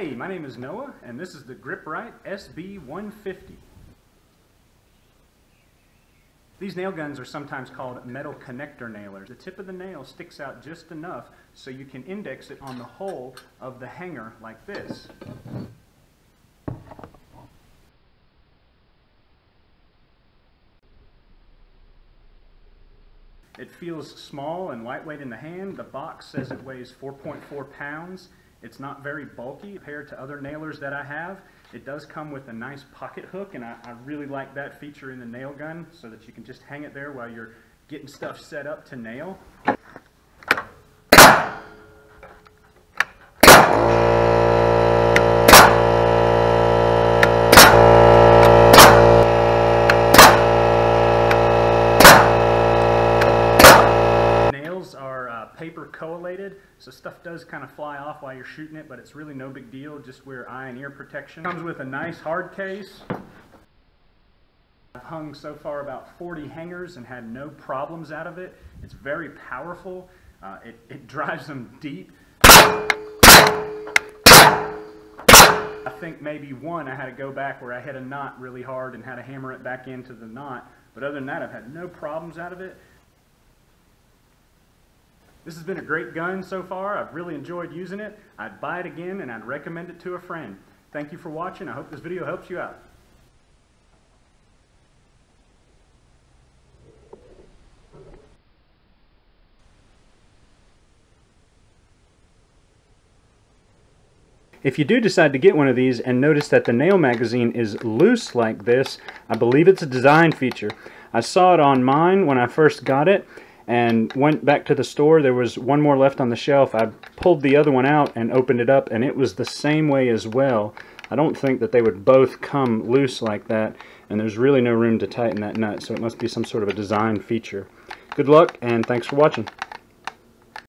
Hey, my name is Noah, and this is the GripRite SB150. These nail guns are sometimes called metal connector nailers. The tip of the nail sticks out just enough so you can index it on the hole of the hanger like this. It feels small and lightweight in the hand. The box says it weighs 4.4 pounds. It's not very bulky compared to other nailers that I have. It does come with a nice pocket hook, and I, I, really like that feature in the nail gun so that you can just hang it there while you're getting stuff set up to nail. Paper collated, so stuff does kind of fly off while you're shooting it, but it's really no big deal, just wear eye and ear protection. Comes with a nice hard case. I've hung so far about 40 hangers and had no problems out of it. It's very powerful. Uh, it, it drives them deep. I think maybe one I had to go back where I hit a knot really hard and had to hammer it back into the knot. But other than that, I've had no problems out of it. This has been a great gun so far. I've really enjoyed using it. I'd buy it again and I'd recommend it to a friend. Thank you for watching. I hope this video helps you out. If you do decide to get one of these and notice that the nail magazine is loose like this, I believe it's a design feature. I saw it on mine when I first got it and went back to the store. There was one more left on the shelf. I pulled the other one out and opened it up, and it was the same way as well. I don't think that they would both come loose like that, and there's really no room to tighten that nut, so it must be some sort of a design feature. Good luck, and thanks for watching.